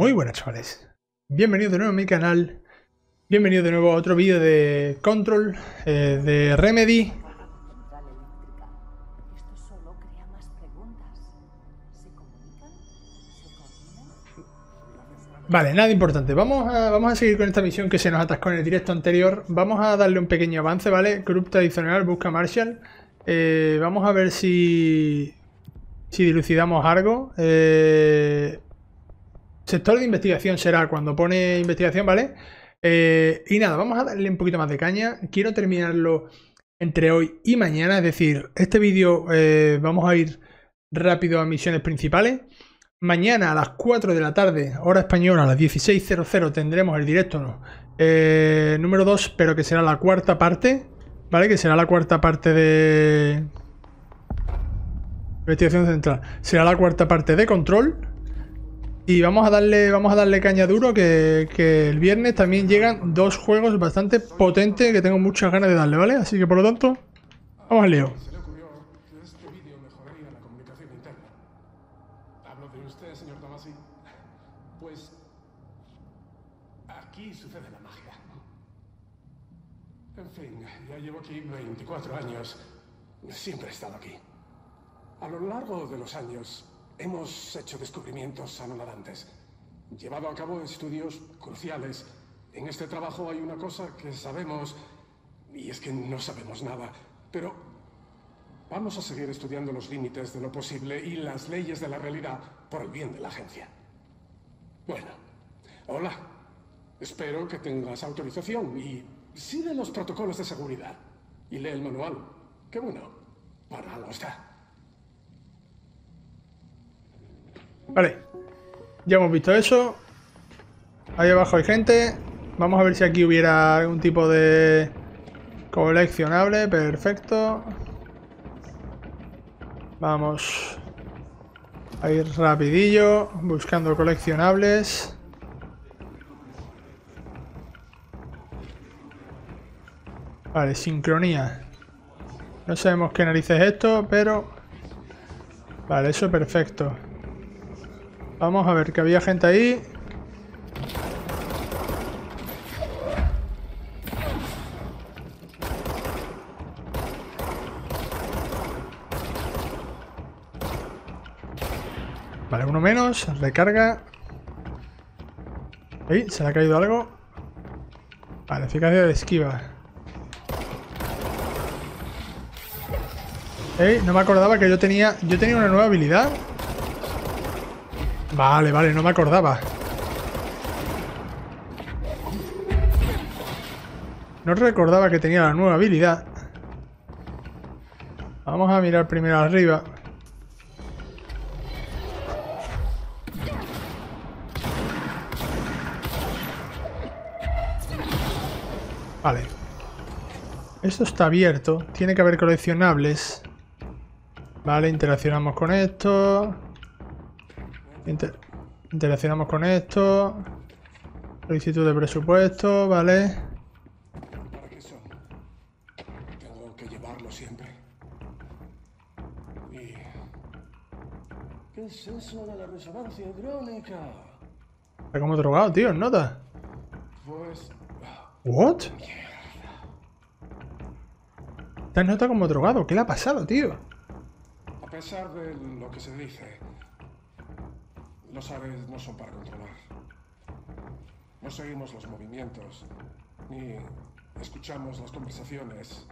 Muy buenas chavales, bienvenidos de nuevo a mi canal, bienvenidos de nuevo a otro vídeo de Control, eh, de Remedy. Vale, nada importante, vamos a, vamos a seguir con esta misión que se nos atascó en el directo anterior, vamos a darle un pequeño avance, ¿vale? Grupo tradicional, busca Marshall, Eh, vamos a ver si, si dilucidamos algo. Eh, sector de investigación será cuando pone investigación, ¿vale? Eh, y nada, vamos a darle un poquito más de caña. Quiero terminarlo entre hoy y mañana. Es decir, este vídeo eh, vamos a ir rápido a misiones principales. Mañana a las 4 de la tarde, hora española, a las 16.00 tendremos el directo eh, número 2, pero que será la cuarta parte. ¿Vale? Que será la cuarta parte de... Investigación central. Será la cuarta parte de control. Y vamos a darle, vamos a darle caña duro que, que el viernes también llegan dos juegos bastante potentes que tengo muchas ganas de darle, ¿vale? Así que por lo tanto, vamos al lío. Este vídeo mejoraría la comunicación interna. Hablo de usted, señor Tomasi. Aquí sucede la magia. En fin, ya llevo aquí 24 años. Siempre he estado aquí. A lo largo de los años hemos hecho descubrimientos anonadante. Llevado a cabo estudios cruciales. En este trabajo hay una cosa que sabemos, y es que no sabemos nada, pero Vamos a seguir estudiando los límites de lo posible y las leyes de la realidad por el bien de la agencia. Bueno, hola. Espero que tengas autorización y sigue los protocolos de seguridad. Y lee el manual. Qué bueno. Para algo está. Vale. Ya hemos visto eso. Ahí abajo hay gente. Vamos a ver si aquí hubiera algún tipo de coleccionable. Perfecto. Vamos a ir rapidillo buscando coleccionables. Vale, sincronía. No sabemos qué narices es esto, pero... Vale, eso perfecto. Vamos a ver que había gente ahí. Vale, uno menos. Recarga. Ey, se le ha caído algo. Vale, eficacia de esquiva. Ey, no me acordaba que yo tenía. Yo tenía una nueva habilidad. Vale, vale, no me acordaba. No recordaba que tenía la nueva habilidad. Vamos a mirar primero arriba. Vale. Esto está abierto. Tiene que haber coleccionables. Vale, interaccionamos con esto. Inter- interaccionamos con esto. Solicitud de presupuesto, vale. ¿Para qué son? Tengo que llevarlo siempre. Y... ¿Qué es eso de la resonancia hidrónica? Está como drogado, tío, ¿nota? Pues... ¿What? Está nota como drogado. ¿Qué le ha pasado, tío? A pesar de lo que se dice, los aves no son para controlar. No seguimos los movimientos, ni escuchamos las conversaciones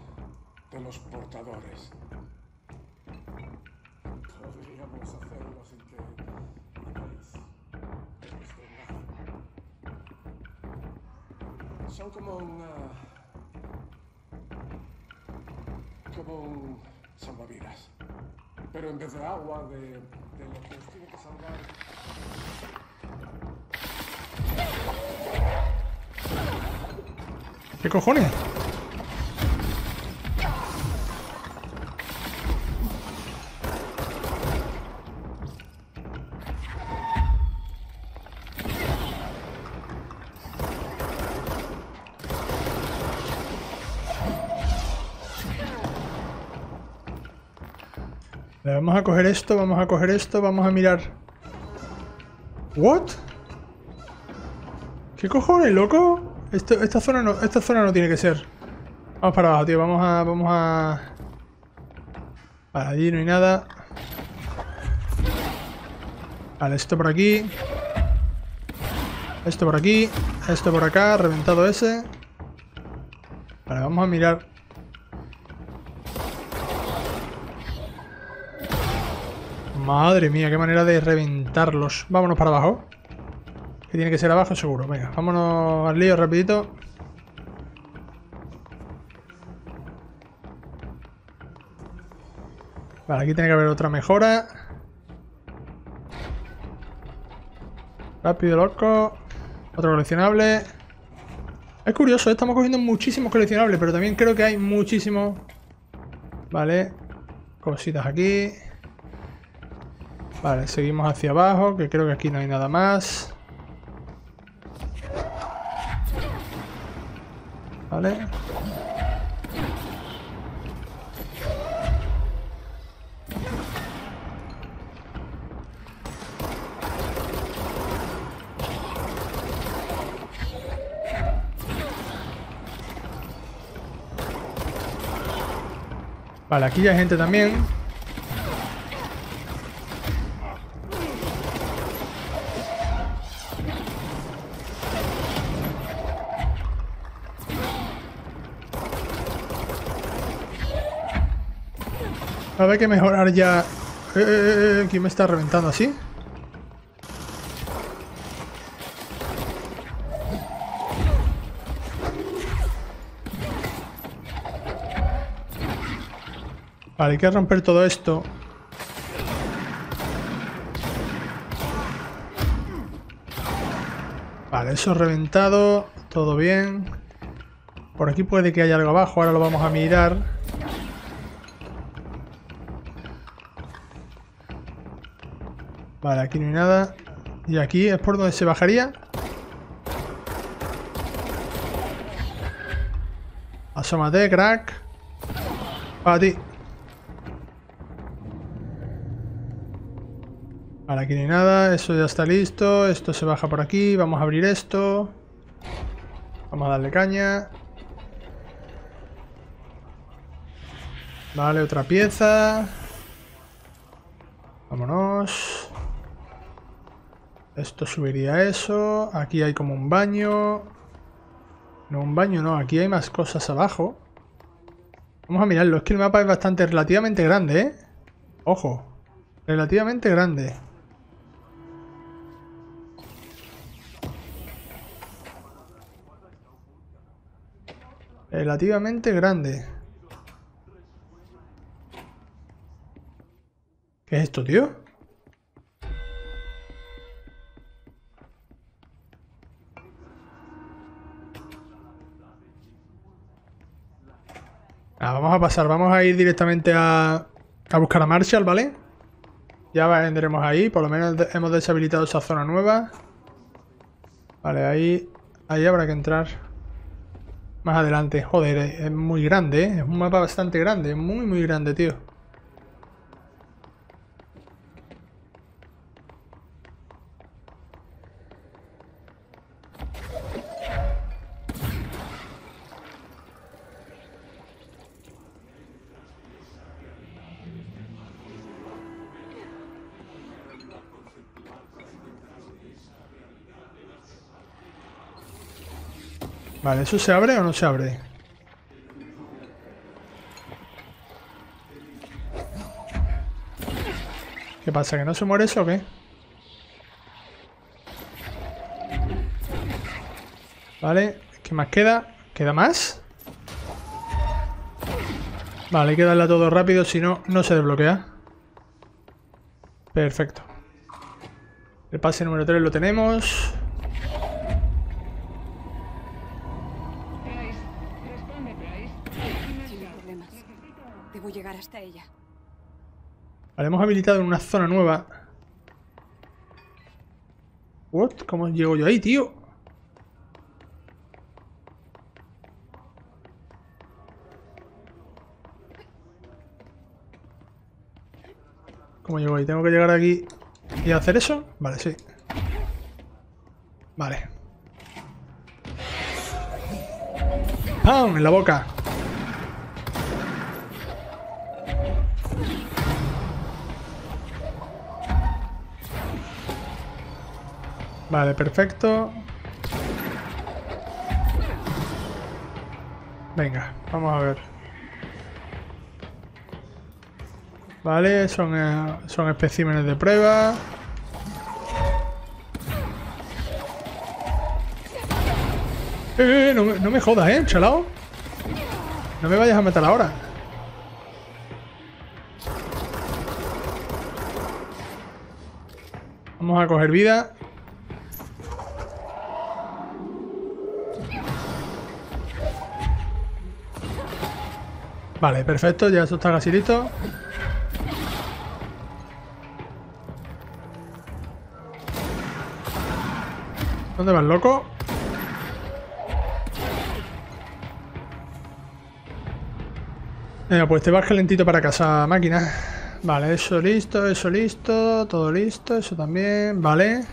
de los portadores. Podríamos hacerlo sin que digáis. Son como una... como un salvavidas. Pero en vez de agua, de, de lo que os tiene que salvar. ¿Qué cojones? Vamos a coger esto, vamos a coger esto, vamos a mirar. ¿What? ¿Qué cojones, loco? Esto- esta, zona no, esta zona no tiene que ser. Vamos para abajo, tío. Vamos a... Vamos a... Vale, allí no hay nada. Vale, esto por aquí. Esto por aquí. Esto por acá. Reventado ese. Vale, vamos a mirar. Madre mía, qué manera de reventarlos. Vámonos para abajo. Que tiene que ser abajo seguro. Venga, vámonos al lío rapidito. Vale, aquí tiene que haber otra mejora. Rápido, loco. Otro coleccionable. Es curioso, estamos cogiendo muchísimos coleccionables, pero también creo que hay muchísimos... Vale. Cositas aquí. Vale, seguimos hacia abajo, que creo que aquí no hay nada más. Vale. Vale, aquí ya hay gente también. Ver que mejorar ya... Eh, eh, eh, ¿Quién me está reventando así? Vale, hay que romper todo esto. Vale, eso reventado. Todo bien. Por aquí puede que haya algo abajo. Ahora lo vamos a mirar. Vale, aquí no hay nada. Y aquí es por donde se bajaría. Asómate, crack. Para ti. Vale, aquí no hay nada. Eso ya está listo. Esto se baja por aquí. Vamos a abrir esto. Vamos a darle caña. Vale, otra pieza. Vámonos. Esto subiría eso. Aquí hay como un baño. No, un baño no. Aquí hay más cosas abajo. Vamos a mirarlo. Es que el mapa es bastante, relativamente grande, ¿eh? Ojo. Relativamente grande. Relativamente grande. ¿Qué es esto, tío? Vamos a ir directamente a, a buscar a Marshall, ¿vale? Ya vendremos ahí, por lo menos hemos deshabilitado esa zona nueva. Vale, ahí, ahí habrá que entrar más adelante. Joder, es muy grande, ¿eh? Es un mapa bastante grande, muy, muy grande, tío. Vale, ¿eso se abre o no se abre? ¿Qué pasa? ¿Que no se muere eso o qué? Vale, ¿qué más queda? ¿Queda más? Vale, hay que darle a todo rápido, si no, no se desbloquea. Perfecto. El pase número 3 lo tenemos. Vale, hemos habilitado una zona nueva. What? ¿Cómo llego yo ahí, tío? ¿Cómo llego ahí? ¿Tengo que llegar aquí y hacer eso? Vale, sí. Vale. ¡Pam! En la boca. Vale, perfecto. Venga, vamos a ver. Vale, son, eh, son especímenes de prueba. Eh, eh, no, me, no me jodas, eh, chalao. No me vayas a matar ahora. Vamos a coger vida. Vale, perfecto, ya eso está casi listo. ¿Dónde vas, loco? Venga, pues te vas calentito para casa, máquina. Vale, eso listo, eso listo, todo listo, eso también, vale.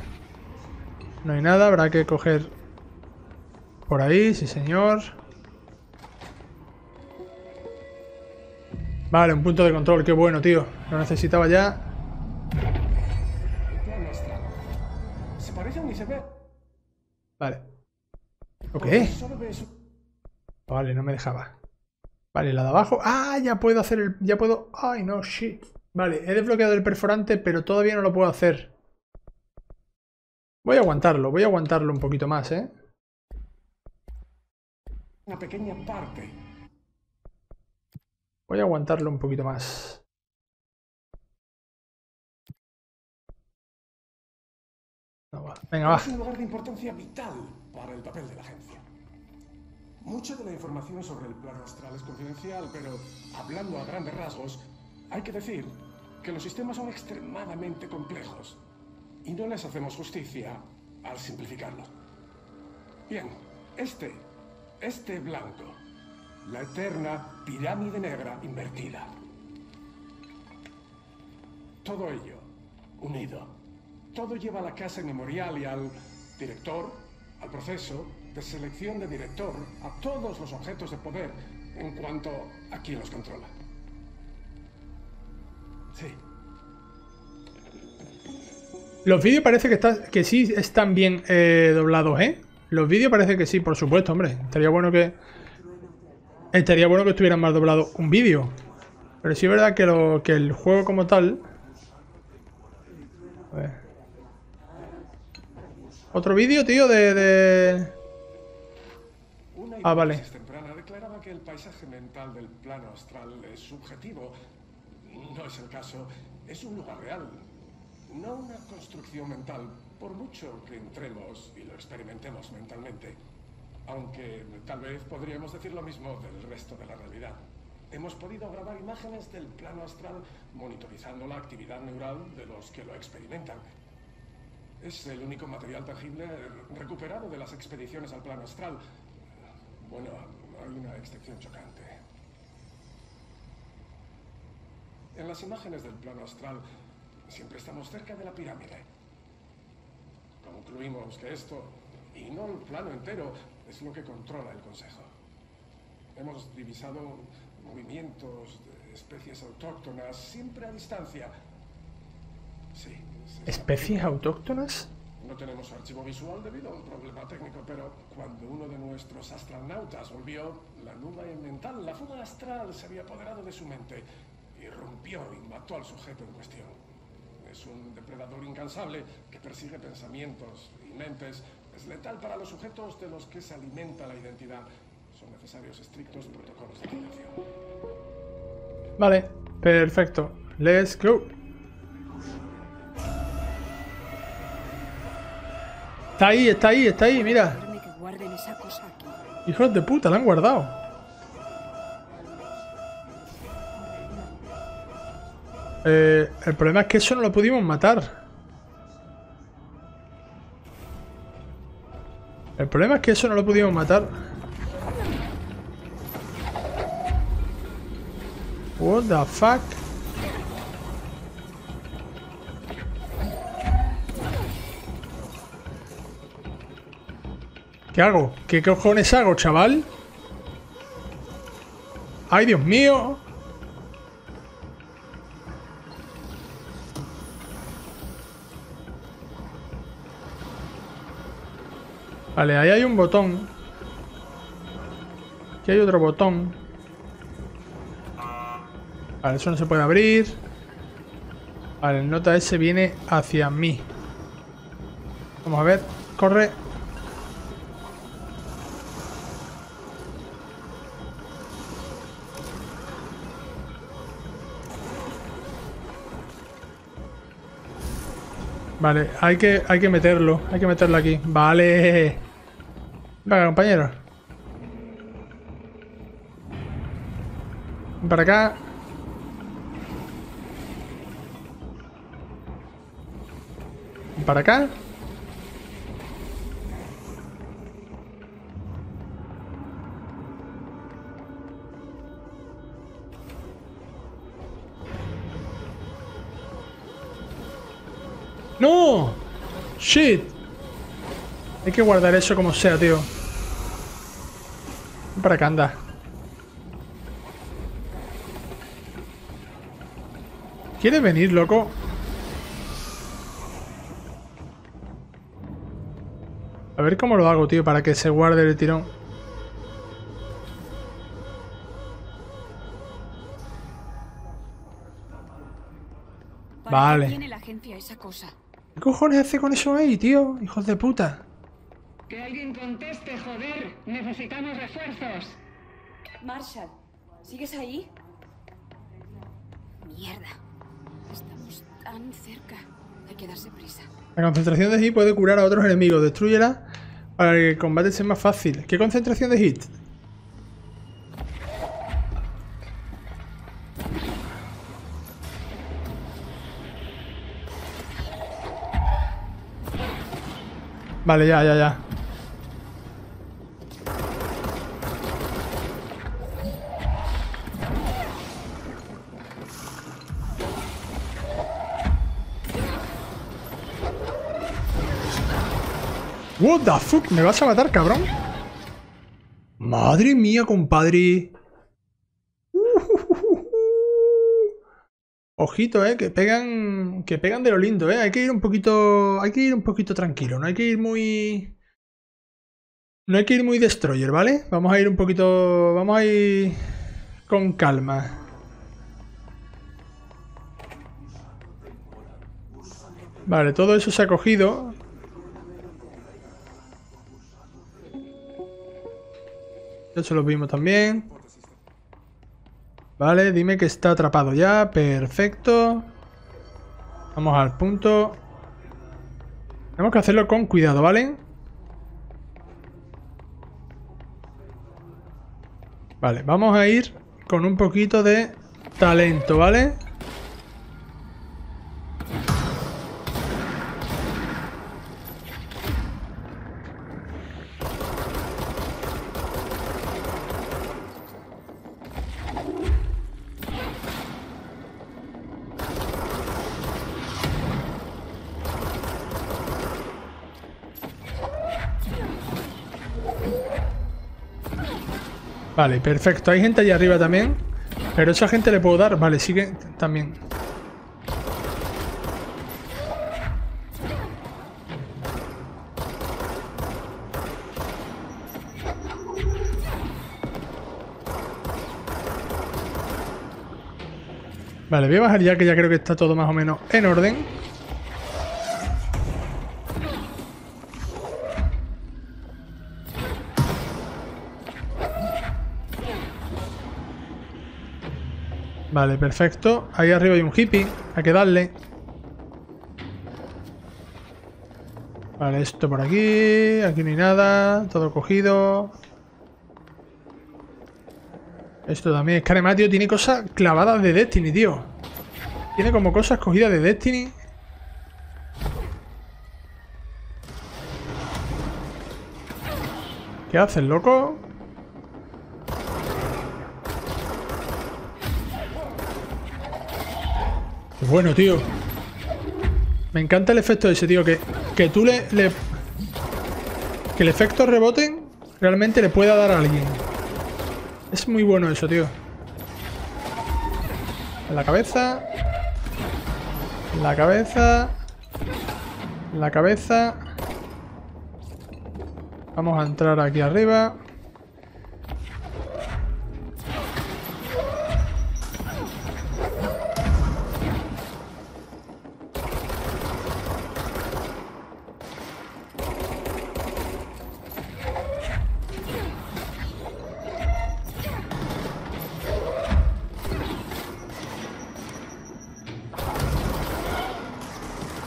No hay nada, habrá que coger por ahí, sí señor. Vale, un punto de control, qué bueno, tío. Lo necesitaba ya. Se parecen y se ve. Vale. ¿O porque qué? Solo ves Vale, no me dejaba. Vale, la de abajo. ¡Ah! Ya puedo hacer el... Ya puedo... ¡Ay, no! ¡Shit! Vale, he desbloqueado el perforante, pero todavía no lo puedo hacer. Voy a aguantarlo, voy a aguantarlo un poquito más, ¿eh? una pequeña parte. Voy a aguantarlo un poquito más. No, va. Venga, va. Es un lugar de importancia vital para el papel de la agencia. Mucha de la información sobre el plano astral es confidencial, pero hablando a grandes rasgos, hay que decir que los sistemas son extremadamente complejos y no les hacemos justicia al simplificarlo. Bien, este, este blanco, la eterna pirámide negra invertida. Todo ello, unido. Todo lleva a la casa inmemorial y al director, al proceso de selección de director, a todos los objetos de poder en cuanto a quien los controla. Sí, Los vídeos parece que, que sí están bien eh, doblados, ¿eh? Los vídeos parece que sí, por supuesto, hombre. Estaría bueno que... Estaría bueno que estuvieran más doblado un vídeo. Pero sí es verdad que, lo, que el juego como tal... A ver. Otro vídeo, tío, de... de... Ah, vale. temprana declaraba que el paisaje mental del plano astral es subjetivo. No es el caso. Es un lugar real. No una construcción mental, por mucho que entremos y lo experimentemos mentalmente. Aunque tal vez podríamos decir lo mismo del resto de la realidad. Hemos podido grabar imágenes del plano astral monitorizando la actividad neural de los que lo experimentan. Es el único material tangible recuperado de las expediciones al plano astral. Bueno, hay una excepción chocante. En las imágenes del plano astral siempre estamos cerca de la pirámide. Concluimos que esto, y no el plano entero, es lo que controla el Consejo. Hemos divisado movimientos de especies autóctonas siempre a distancia. Sí. ¿Especies autóctonas? no tenemos archivo visual debido a un problema técnico, pero cuando uno de nuestros astronautas volvió, la nube mental, la fuga astral, se había apoderado de su mente, irrumpió y mató al sujeto en cuestión. Es un depredador incansable que persigue pensamientos y mentes. Es letal para los sujetos de los que se alimenta la identidad. Son necesarios estrictos protocolos de protección. Vale, perfecto. Let's go. Está ahí, está ahí, está ahí, mira. Hijos de puta, la han guardado. Eh, el problema es que eso no lo pudimos matar. El problema es que eso no lo pudimos matar. What the fuck? ¿Qué hago? ¿Qué cojones hago, chaval? ¡Ay, Dios mío! Vale, ahí hay un botón. Aquí hay otro botón. Vale, eso no se puede abrir. Vale, el nota ese viene hacia mí. Vamos a ver. Corre. Vale, hay que, hay que meterlo. Hay que meterlo aquí. Vale. Venga, compañero. Para acá. Para acá. ¡No! ¡Shit! Hay que guardar eso como sea, tío. Para acá, anda. ¿Quieres venir, loco? A ver cómo lo hago, tío, para que se guarde el tirón. ¿Para Vale. ¿Qué cojones hace con eso ahí, tío? Hijos de puta. Que alguien conteste, joder. Necesitamos refuerzos. Marshall, ¿sigues ahí? Mierda. Estamos tan cerca. Hay que darse prisa. La concentración de hit puede curar a otros enemigos. Destrúyela para que el combate sea más fácil. ¿Qué concentración de hit? Vale, ya, ya, ya. What the fuck? ¿Me vas a matar, cabrón? Madre mía, compadre. Ojito, eh, que pegan. Que pegan de lo lindo, eh. Hay que ir un poquito. Hay que ir un poquito tranquilo. No hay que ir muy. No hay que ir muy destroyer, ¿vale? Vamos a ir un poquito. Vamos a ir. Con calma. Vale, todo eso se ha cogido. Eso lo vimos también. Vale, dime que está atrapado ya. Perfecto. Vamos al punto. Tenemos que hacerlo con cuidado, ¿vale? Vale, vamos a ir con un poquito de talento, ¿vale? Vale, perfecto. Hay gente allá arriba también. Pero esa gente le puedo dar. Vale, sigue también. Vale, voy a bajar ya que ya creo que está todo más o menos en orden. Vale, perfecto. Ahí arriba hay un hippie. Hay que darle. Vale, esto por aquí. Aquí no hay nada. Todo cogido. Esto también. Es que además, tío, tiene cosas clavadas de Destiny, tío. Tiene como cosas cogidas de Destiny. ¿Qué haces, loco? Bueno, tío. Me encanta el efecto ese, tío. Que, que tú le, Que el efecto rebote realmente le pueda dar a alguien. Es muy bueno eso, tío. En la cabeza. En la cabeza. En la cabeza. Vamos a entrar aquí arriba.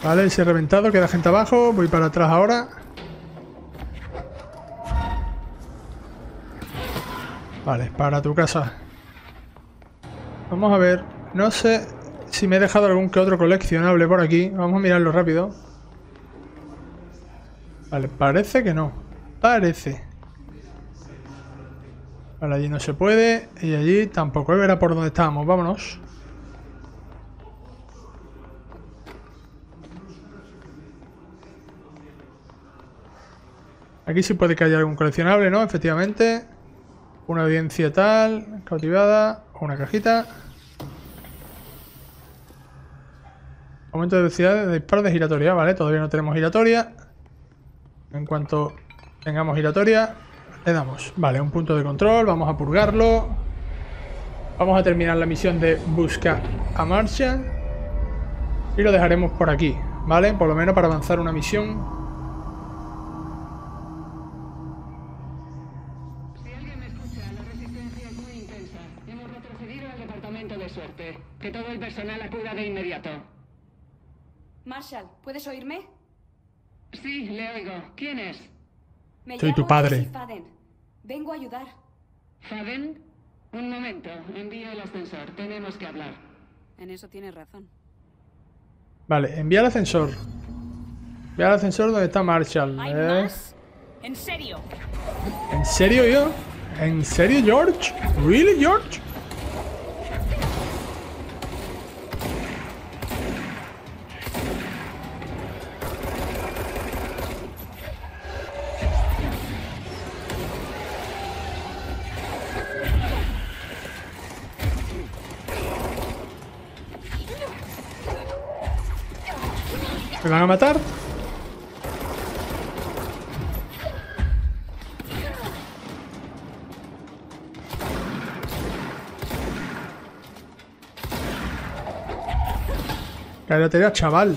Vale, se ha reventado, queda gente abajo. Voy para atrás ahora. Vale, para tu casa. Vamos a ver. No sé si me he dejado algún que otro coleccionable por aquí. Vamos a mirarlo rápido. Vale, parece que no. Parece. Vale, allí no se puede. Y allí tampoco. Verá por dónde estábamos. Vámonos. Aquí sí puede que haya algún coleccionable, ¿no? Efectivamente. Una audiencia tal, cautivada, o una cajita. Aumento de velocidad de disparo de giratoria, ¿vale? Todavía no tenemos giratoria. En cuanto tengamos giratoria, le damos. Vale, un punto de control, vamos a purgarlo. Vamos a terminar la misión de busca a Martian. Y lo dejaremos por aquí, ¿vale? Por lo menos para avanzar una misión el personal acuda de inmediato. Marshall, ¿puedes oírme? Sí, le oigo. ¿Quién es? Me Soy tu llamo padre. Jessie Faden. Vengo a ayudar. ¿Faden? Un momento. Envío el ascensor. Tenemos que hablar. En eso tienes razón. Vale, envía el ascensor. Envía al ascensor donde está Marshall. ¿Hay ¿eh? más? ¿En serio? ¿En serio yo? ¿En serio George? ¿Really George? Matar? Cállate, chaval.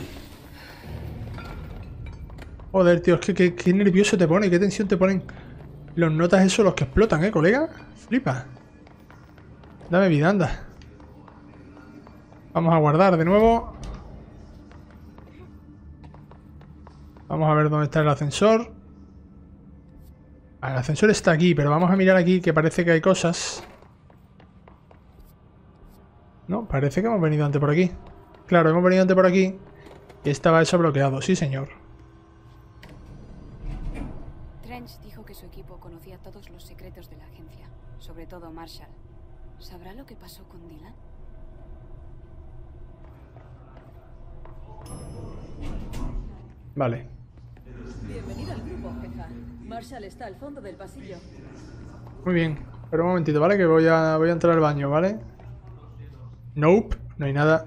Joder, tío, es que qué nervioso te pone, qué tensión te ponen los notas esos los que explotan, ¿eh, colega? Flipa. Dame vida, anda. Vamos a guardar de nuevo. Vamos a ver dónde está el ascensor. El ascensor está aquí, pero vamos a mirar aquí que parece que hay cosas. No, parece que hemos venido antes por aquí. Claro, hemos venido antes por aquí y estaba eso bloqueado. Sí, señor. Trench dijo que su equipo conocía todos los secretos de la agencia, sobre todo Marshall. ¿Sabrá lo que pasó con Dylan? Vale. Bienvenida al grupo, jefa. Marshall está al fondo del pasillo. Muy bien. Pero un momentito, ¿vale? Que voy a, voy a entrar al baño, ¿vale? Nope, no hay nada.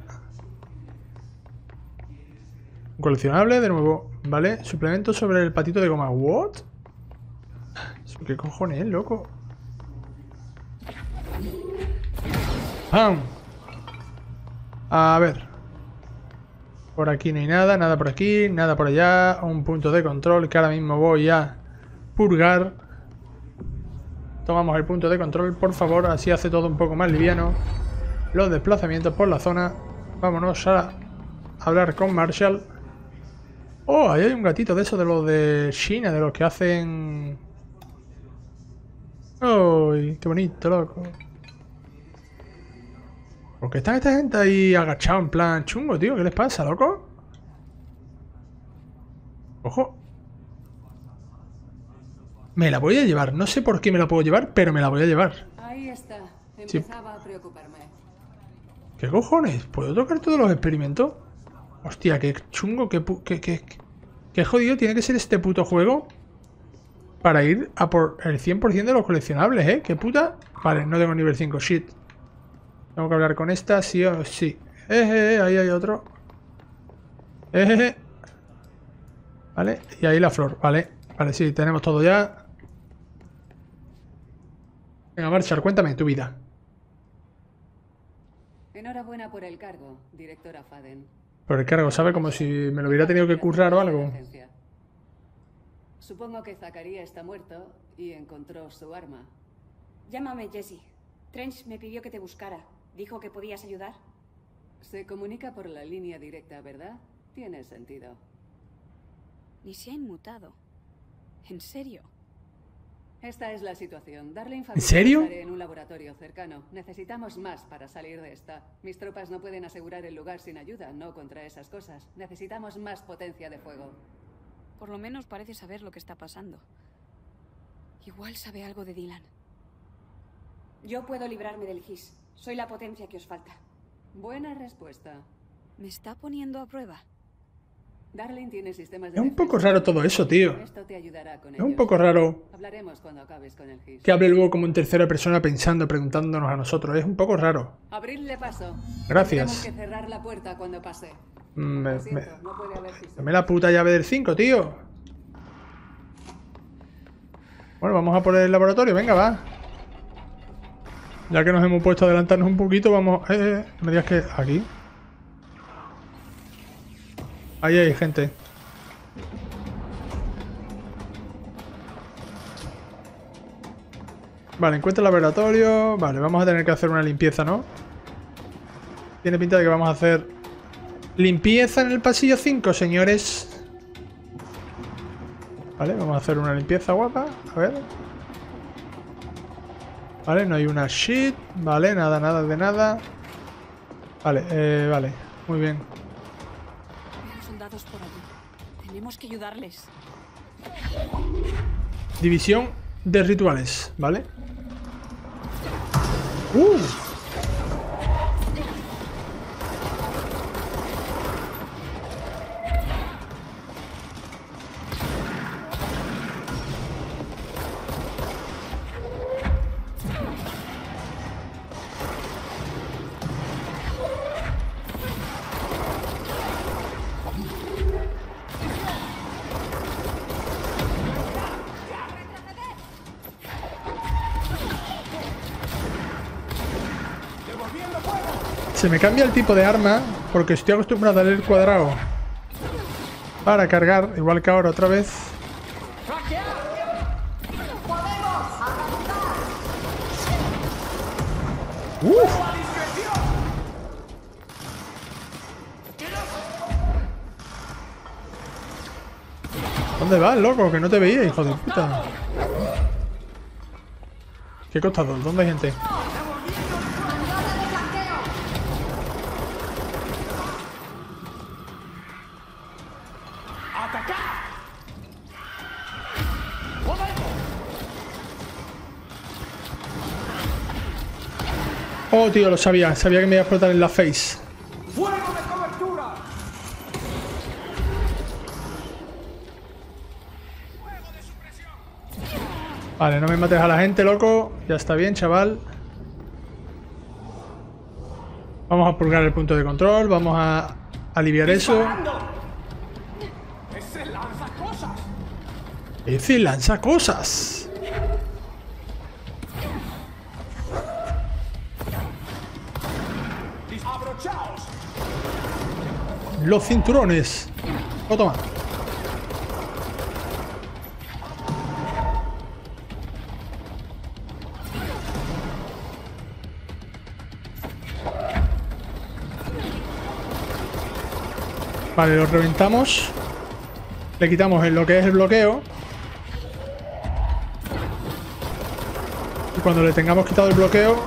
Coleccionable, de nuevo, ¿vale? Suplemento sobre el patito de goma. ¿What? ¿Eso ¿Qué cojones, loco? ¡Pam! A ver. Por aquí no hay nada, nada por aquí, nada por allá. Un punto de control que ahora mismo voy a purgar. Tomamos el punto de control, por favor, así hace todo un poco más liviano. Los desplazamientos por la zona. Vámonos a hablar con Marshall. Oh, ahí hay un gatito de esos de los de China, de los que hacen... ¡Uy! ¡Qué bonito, loco! ¿Por qué está esta gente ahí agachado en plan chungo, tío? ¿Qué les pasa, loco? ¡Ojo! Me la voy a llevar. No sé por qué me la puedo llevar, pero me la voy a llevar. Ahí está. Sí. Empezaba a preocuparme. ¿Qué cojones? ¿Puedo tocar todos los experimentos? Hostia, qué chungo, qué, qué, qué, qué jodido tiene que ser este puto juego para ir a por el 100% de los coleccionables, ¿eh? ¿Qué puta? Vale, no tengo nivel 5, shit. Tengo que hablar con esta, sí o sí. Eh, eh, eh, ahí hay otro. Eh, eh, eh. Vale, y ahí la flor, vale. Vale, sí, tenemos todo ya. Venga, Marshall, cuéntame tu vida. Enhorabuena por el cargo, directora Faden. Por el cargo, ¿sabe? Como si me lo hubiera tenido que currar o algo. Supongo que Zacarías está muerto y encontró su arma. Llámame Jesse. Trench me pidió que te buscara. Dijo que podías ayudar. Se comunica por la línea directa, ¿verdad? Tiene sentido. Ni se ha inmutado. ¿En serio? Esta es la situación. Darling ¿En serio? en un laboratorio cercano. Necesitamos más para salir de esta. Mis tropas no pueden asegurar el lugar sin ayuda, no contra esas cosas. Necesitamos más potencia de fuego. Por lo menos parece saber lo que está pasando. Igual sabe algo de Dylan. Yo puedo librarme del GIS. Soy la potencia que os falta. Buena respuesta. Me está poniendo a prueba. Darling tiene sistemas de Es un poco raro todo eso, tío. Esto te ayudará con Es un poco raro Hablaremos cuando acabes con el GIS. que hable luego como en tercera persona pensando, preguntándonos a nosotros. Es un poco raro. Abrirle paso. Gracias. Tenemos que cerrar la puerta cuando pase. Mm, Me, Lo me- siento, no puede haber GIS. dame la puta llave del 5, tío. Bueno, vamos a por el laboratorio, venga, va. Ya que nos hemos puesto a adelantarnos un poquito, vamos... Eh, eh, me digas que... Aquí. Ahí hay gente. Vale, encuentra el laboratorio. Vale, vamos a tener que hacer una limpieza, ¿no? Tiene pinta de que vamos a hacer limpieza en el pasillo 5, señores. Vale, vamos a hacer una limpieza guapa. A ver. Vale, no hay una shit. Vale, nada, nada de nada. Vale, eh, vale. Muy bien. Veo soldados por allí. Tenemos que ayudarles. División de rituales, ¿vale? ¡Uh! Se me cambia el tipo de arma porque estoy acostumbrado a el cuadrado para cargar, igual que ahora otra vez. ¡Uf! ¿Dónde vas, loco? Que no te veía, hijo de puta. ¿Qué costado? ¿Dónde hay gente? Oh, tío, lo sabía. Sabía que me iba a explotar en la face. Vale, no me mates a la gente, loco. Ya está bien, chaval. Vamos a pulgar el punto de control. Vamos a aliviar eso. ¡Ese lanza cosas! Ese lanza cosas. Los cinturones. Oh, toma. Vale, lo reventamos. Le quitamos en lo que es el bloqueo. Y cuando le tengamos quitado el bloqueo,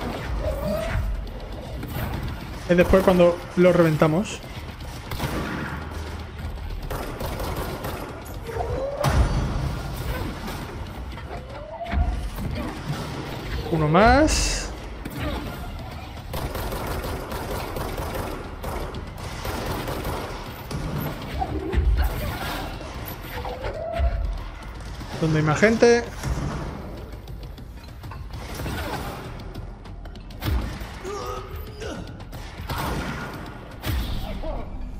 es después cuando lo reventamos. más. Donde hay más gente.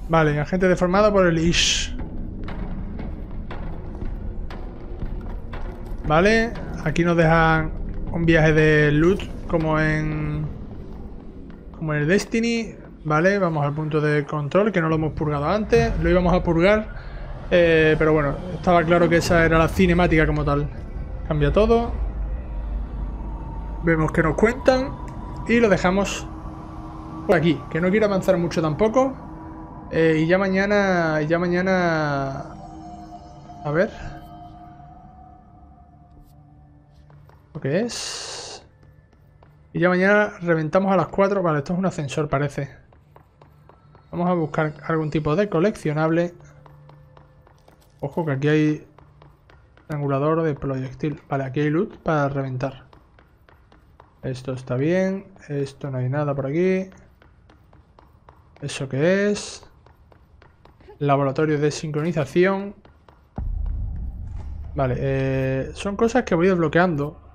Vale, agente deformado por el Ish. Vale, aquí nos dejan un viaje de loot como en... Como en el Destiny. Vale, vamos al punto de control, que no lo hemos purgado antes. Lo íbamos a purgar, eh, pero bueno, estaba claro que esa era la cinemática como tal. Cambia todo. Vemos que nos cuentan y lo dejamos por aquí, que no quiero avanzar mucho tampoco. Eh, y ya mañana, ya mañana... A ver. ¿Lo que es? Y ya mañana reventamos a las 4. Vale, esto es un ascensor, parece. Vamos a buscar algún tipo de coleccionable. Ojo que aquí hay triangulador de proyectil. Vale, aquí hay loot para reventar. Esto está bien. Esto no hay nada por aquí. ¿Eso qué es? Laboratorio de sincronización. Vale, eh, son cosas que voy desbloqueando.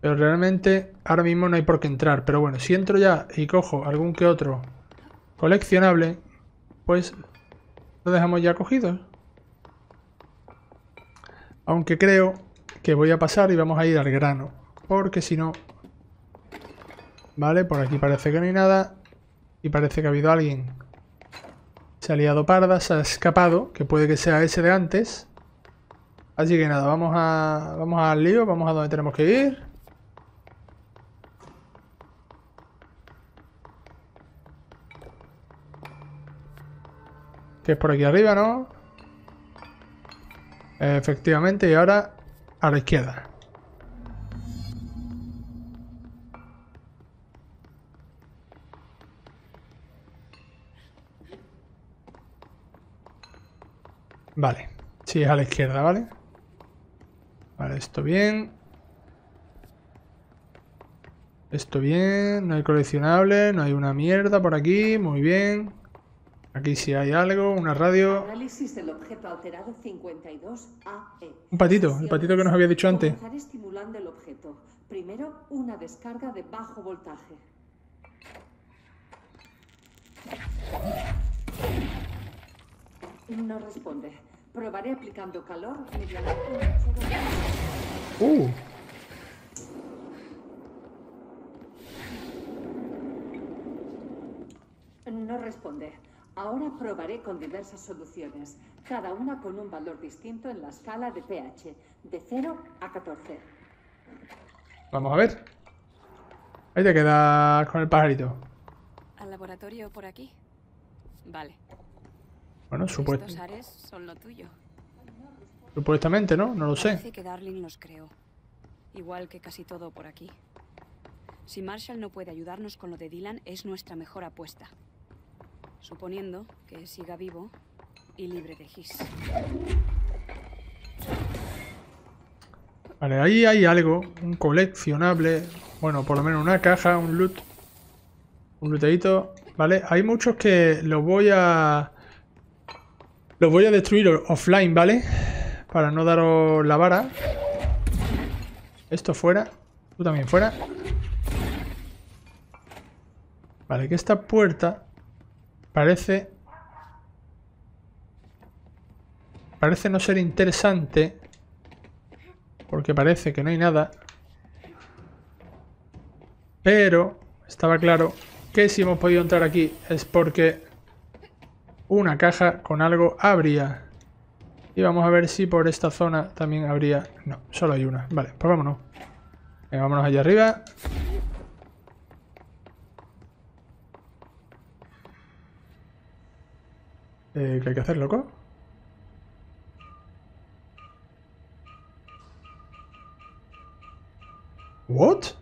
Pero realmente ahora mismo no hay por qué entrar. Pero bueno, si entro ya y cojo algún que otro coleccionable, pues lo dejamos ya cogido. Aunque creo que voy a pasar y vamos a ir al grano. Porque si no... Vale, por aquí parece que no hay nada. Y parece que ha habido alguien. Se ha liado parda, se ha escapado, que puede que sea ese de antes. Así que nada, vamos a vamos al lío, vamos a donde tenemos que ir. Que es por aquí arriba, ¿no? Efectivamente, y ahora a la izquierda. Vale, sí, es a la izquierda, ¿vale? Vale, esto bien. Esto bien, no hay coleccionable, no hay una mierda por aquí, muy bien. Aquí sí hay algo, una radio. Análisis del objeto alterado 52AE. Un patito, el patito que nos había dicho antes. Estimulando el objeto. Primero, una descarga de bajo voltaje. No responde. Probaré aplicando calor mediante un Uh, No responde. Ahora probaré con diversas soluciones, cada una con un valor distinto en la escala de pH, de 0 a 14. vamos a ver. Ahí te quedas con el pajarito. ¿Al laboratorio por aquí? Vale. Bueno, supuest- Estos ares son lo tuyo. supuestamente, ¿no? No lo sé. Parece que Darling los creó. Igual que casi todo por aquí. Si Marshall no puede ayudarnos con lo de Dylan, es nuestra mejor apuesta. Suponiendo que siga vivo y libre de Gis. Vale, ahí hay algo, un coleccionable, bueno, por lo menos una caja, un loot, un lootadito, ¿vale? Hay muchos que los voy a... Los voy a destruir offline, ¿vale? Para no daros la vara. Esto fuera, tú también fuera. Vale, que esta puerta parece... Parece no ser interesante. Porque parece que no hay nada. Pero estaba claro que si hemos podido entrar aquí es porque una caja con algo habría. Y vamos a ver si por esta zona también habría... No, solo hay una. Vale, pues vámonos. Venga, vámonos allá arriba. Eh, ¿Qué hay que hacer, loco? What?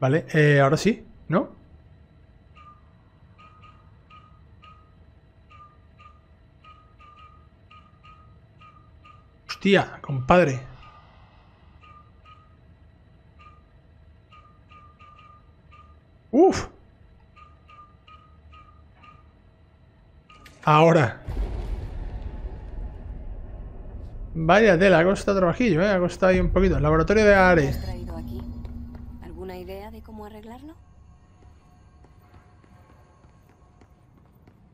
Vale, eh, ahora sí, ¿no? Hostia, compadre. Ahora. Vaya tela, ha costado trabajillo, ¿eh? Ha costado ahí un poquito. Laboratorio de ¿Qué Are. has traído aquí? ¿Alguna idea de cómo arreglarlo?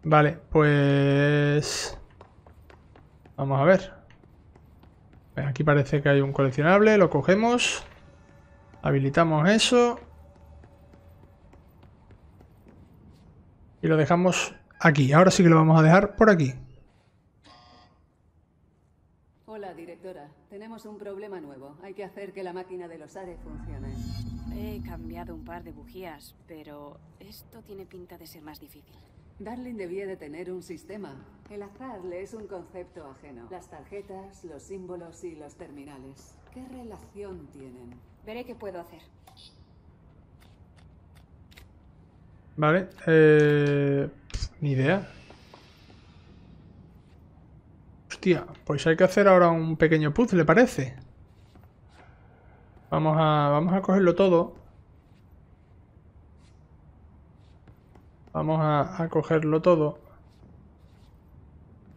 Vale, pues... Vamos a ver. Aquí parece que hay un coleccionable, lo cogemos. Habilitamos eso. Y lo dejamos aquí. Ahora sí que lo vamos a dejar por aquí. Hola, directora. Tenemos un problema nuevo. Hay que hacer que la máquina de los ARE funcione. He cambiado un par de bujías, pero esto tiene pinta de ser más difícil. Darling debía de tener un sistema. El azar le es un concepto ajeno. Las tarjetas, los símbolos y los terminales. ¿Qué relación tienen? Veré qué puedo hacer. Vale. Eh... Ni idea. Hostia, pues hay que hacer ahora un pequeño puzzle, parece. Vamos a, vamos a cogerlo todo. Vamos a, a cogerlo todo.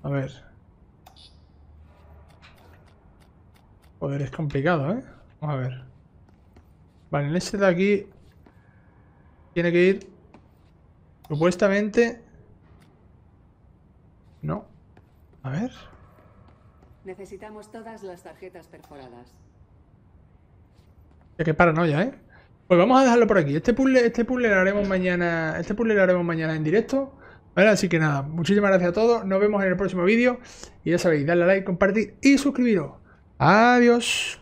A ver. Joder, es complicado, ¿eh? Vamos a ver. Vale, en este de aquí tiene que ir supuestamente... No. A ver. Necesitamos todas las tarjetas perforadas. Ya que paranoia, ¿eh? Pues vamos a dejarlo por aquí. Este puzzle, este puzzle lo haremos mañana. Este puzzle lo haremos mañana en directo. ¿Vale? Así que nada, muchísimas gracias a todos. Nos vemos en el próximo vídeo. Y ya sabéis, darle a like, compartir y suscribiros. Adiós.